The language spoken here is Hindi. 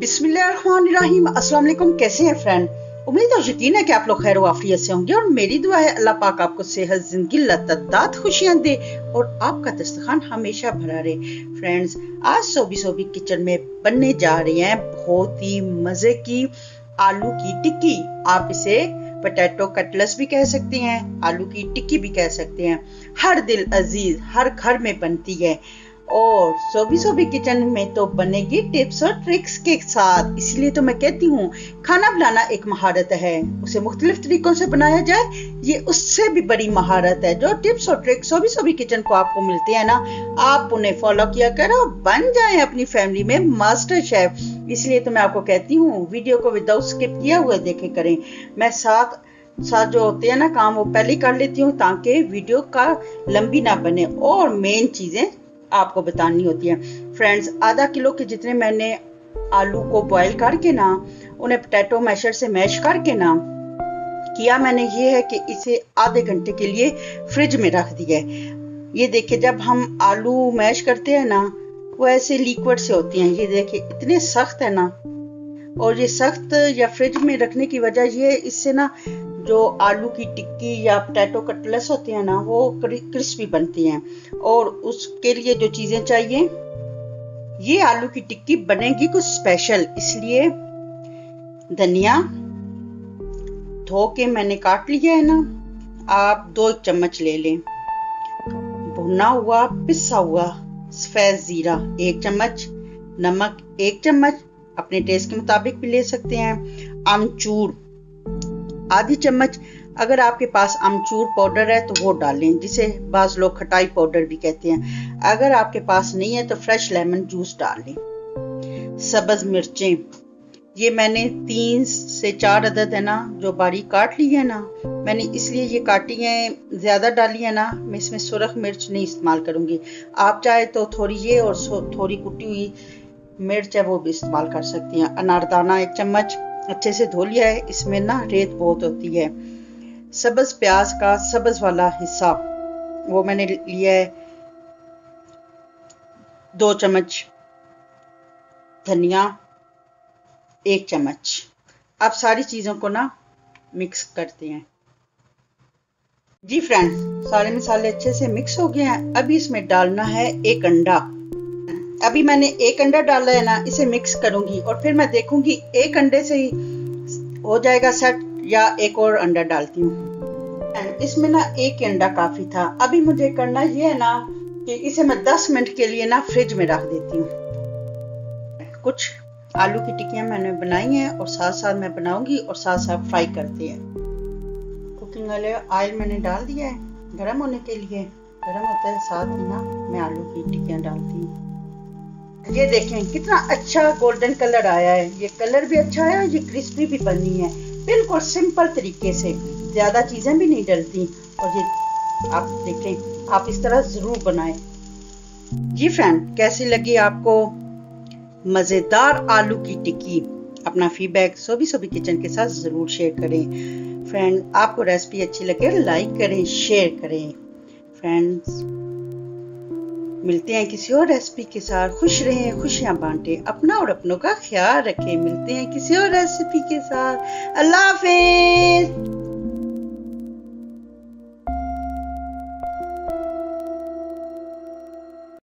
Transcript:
बिस्मिल्लाहिर्रहमानिर्रहीम। अस्सलाम वालेकुम कैसे हैं फ्रेंड उम्मीद और यकीन है कि आप लोग खैर वाफियत से होंगे और मेरी दुआ है, अल्लाह पाक आपको सेहत, ज़िंदगी लतदात खुशियाँ दे और आपका दस्तखान हमेशा भरा रहे। फ्रेंड्स आज सोबी सोबी किचन में बनने जा रही हैं बहुत ही मज़े की आलू की टिक्की। आप इसे पोटैटो कटलस भी कह सकते हैं, आलू की टिक्की भी कह सकते हैं। हर दिल अज़ीज़, हर घर में बनती है। और सोबी सोबी किचन में तो बनेगी टिप्स और ट्रिक्स के साथ। इसलिए तो मैं कहती हूँ, खाना बनाना एक महारत है। उसे मुख्तलिफ़ तरीकों से बनाया जाए, ये उससे भी बड़ी महारत है। जो टिप्स और ट्रिक्स सोबी सोबी किचन को आपको मिलते हैं ना, आप उन्हें फॉलो किया करो, बन जाए अपनी फैमिली में मास्टर शेफ इसलिए तो मैं आपको कहती हूँ वीडियो को विदाउट स्किप किया हुआ देखे करें। मैं साथ साथ जो होते हैं ना, काम वो पहले कर लेती हूँ, ताकि वीडियो का लंबी ना बने। और मेन चीज़ें आपको बतानी होती है। फ्रेंड्स आधा किलो के जितने मैंने आलू को बॉईल करके ना, उन्हें पोटैटो मैशर से मैश करके ना, किया मैंने ये है कि इसे आधे घंटे के लिए फ्रिज में रख दिया है। ये देखिए, जब हम आलू मैश करते हैं ना, वो ऐसे लिक्विड से होती हैं। ये देखिए, इतने सख्त है ना। और ये सख्त या फ्रिज में रखने की वजह ये, इससे ना जो आलू की टिक्की या पोटैटो कटलेस होते हैं ना, वो क्रिस्पी बनती हैं। और उसके लिए जो चीज़ें चाहिए, ये आलू की टिक्की बनेगी कुछ स्पेशल इसलिए धनिया धो के मैंने काट लिया है ना, आप दो चम्मच ले लें। भुना हुआ, पिसा हुआ सफ़ेद जीरा एक चम्मच, नमक एक चम्मच, अपने टेस्ट के मुताबिक भी ले सकते हैं। आमचूर आधी चम्मच, अगर आपके पास अमचूर पाउडर है तो वो डालें, जिसे बाज लोग खटाई पाउडर भी कहते हैं। अगर आपके पास नहीं है तो फ्रेश लेमन जूस डाल। लें सब्ज मिर्चें, ये मैंने तीन से चार अदद है ना, जो बारीक काट ली है ना, मैंने इसलिए ये काटी है, ज़्यादा डाली है ना, मैं इसमें सुरख मिर्च नहीं इस्तेमाल करूँगी। आप चाहे तो थोड़ी ये और थोड़ी कुटी हुई मिर्च है वो भी इस्तेमाल कर सकती हैं। अनारदाना एक चम्मच अच्छे से धो लिया है, इसमें ना रेत बहुत होती है। सब्ज प्याज का सब्ज वाला हिस्सा, वो मैंने लिया है। दो चम्मच धनिया, एक चम्मच। अब सारी चीज़ों को ना मिक्स करते हैं। जी फ्रेंड सारे मसाले अच्छे से मिक्स हो गए हैं। अभी इसमें डालना है एक अंडा। अभी मैंने एक अंडा डाला है ना, इसे मिक्स करूँगी और फिर मैं देखूँगी एक अंडे से ही हो जाएगा सेट या एक और अंडा डालती हूँ। इसमें ना एक अंडा काफ़ी था। अभी मुझे करना ये है ना कि इसे मैं 10 मिनट के लिए ना फ्रिज में रख देती हूँ। कुछ आलू की टिक्कियाँ मैंने बनाई हैं और साथ साथ मैं बनाऊँगी और साथ साथ फ्राई करते हैं। कुकिंग वाले ऑयल मैंने डाल दिया है गर्म होने के लिए। गर्म होता है साथ ही ना मैं आलू की टिक्कियाँ डालती हूँ। ये देखें, कितना अच्छा गोल्डन कलर आया है। ये कलर भी अच्छा है ये क्रिस्पी भी बनी है। बिल्कुल सिंपल तरीके से। ज़्यादा चीज़ें भी नहीं डलती। और ये आप देखें, आप इस तरह ज़रूर बनाएँ। जी फ्रेंड कैसी लगी आपको मज़ेदार आलू की टिक्की? अपना फीडबैक सोबी सोबी किचन के साथ ज़रूर शेयर करें। फ्रेंड आपको रेसिपी अच्छी लगे लाइक करें शेयर करें। फ्रेंड्स मिलते हैं किसी और रेसिपी के साथ। खुश रहें, खुशियाँ बांटें। अपना और अपनों का ख्याल रखें। मिलते हैं किसी और रेसिपी के साथ। अल्लाह हाफिज।